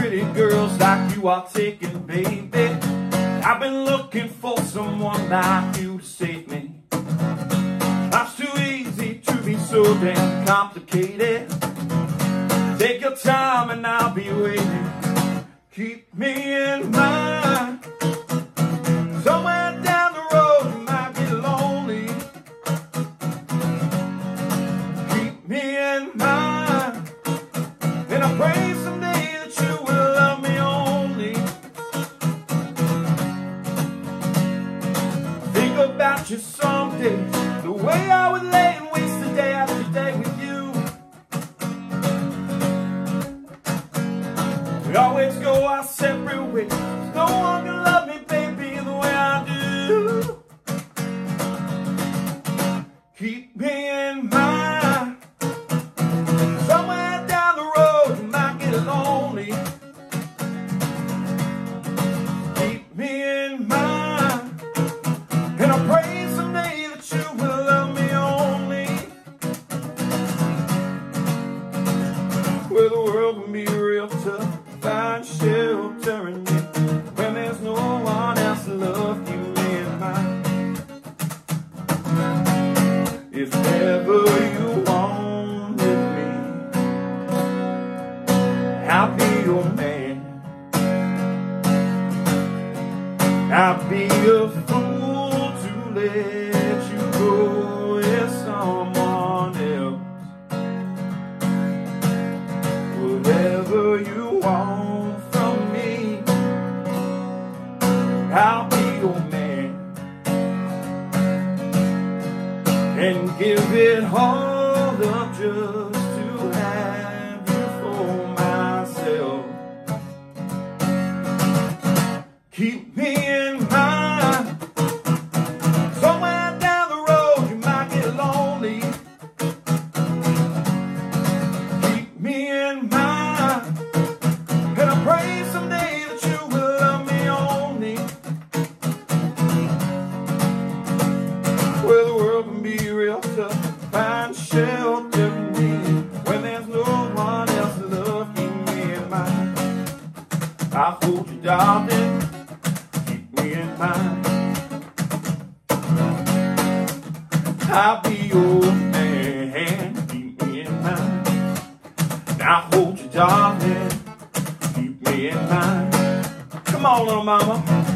pretty girls like you are taking, baby. I've been looking for someone like you to save me. Life's too easy to be so damn complicated. Take your time and I'll be waiting. Keep me in mind. Somewhere down the road you might be lonely. Keep me in mind. Way I would lay and waste the day after day with you. We always go our separate ways. No Find shelter in you. When there's no one else to love you in mind. If ever you wanted me, I'll be your man. I'd be a fool to let you go And give it all up just shelter me. When there's no one else me in. I hold you, darling. Keep me in mind. I'll be your man. Keep me in mind. Hold you, darling. Keep me in mind. Come on, little mama.